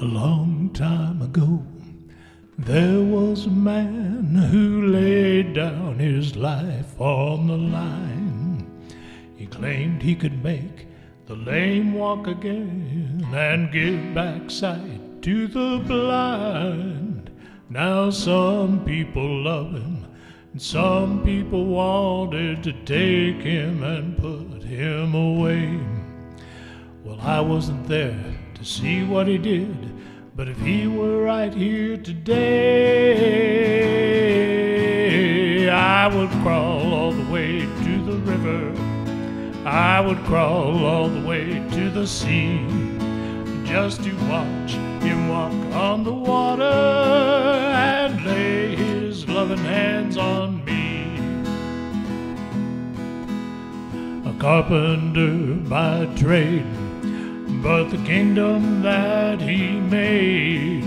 A long time ago, there was a man who laid down his life on the line. He claimed he could make the lame walk again and give back sight to the blind. Now some people love him, and some people wanted to take him and put him away. Well, I wasn't there to see what he did, but if he were right here today, I would crawl all the way to the river. I would crawl all the way to the sea just to watch him walk on the water and lay his loving hands on me. A carpenter by trade, but the kingdom that he made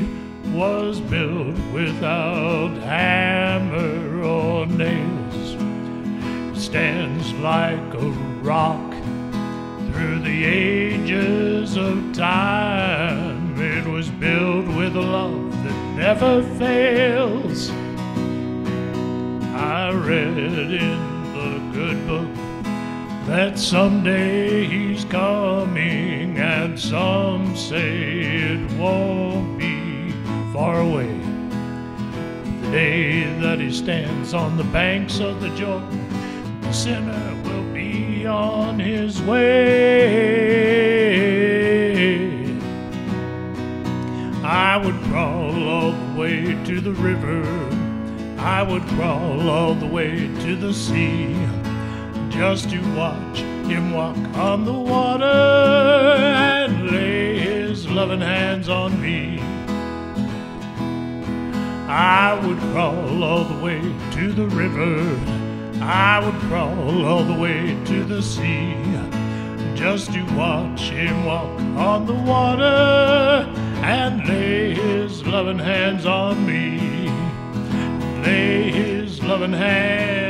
was built without hammer or nails. It stands like a rock through the ages of time. It was built with a love that never fails. I read in the good book that someday he's coming, and some say it won't be far away. The day that he stands on the banks of the Jordan, the sinner will be on his way. I would crawl all the way to the river. I would crawl all the way to the sea just to watch him walk on the water and lay his loving hands on me. I would crawl all the way to the river. I would crawl all the way to the sea just to watch him walk on the water and lay his loving hands on me. Lay his loving hands